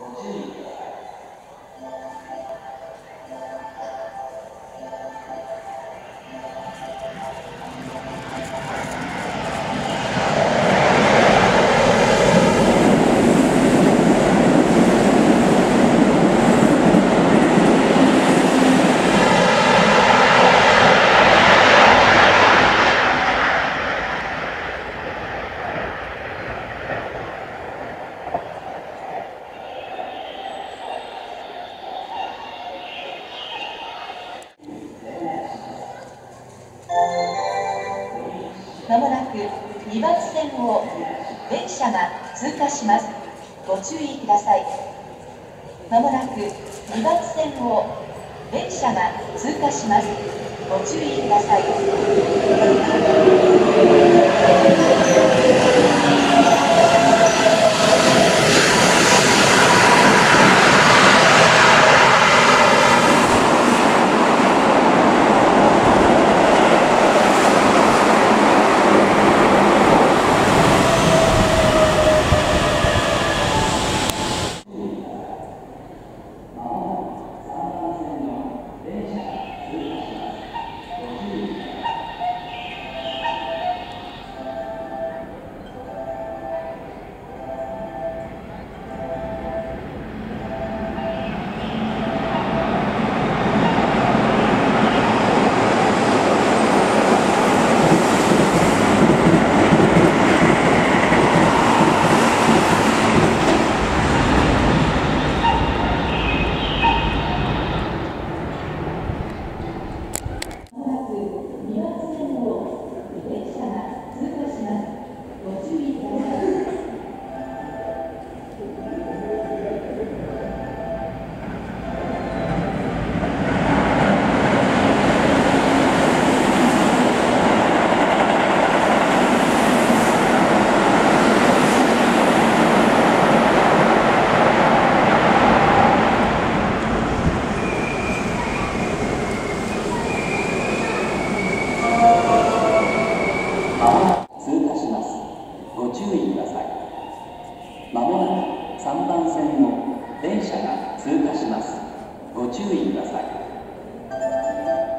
まもなく2番線を電車が通過します。ご注意ください。まもなく2番線を電車が通過します。ご注意ください。注意ください。まもなく3番線の電車が通過します。ご注意ください。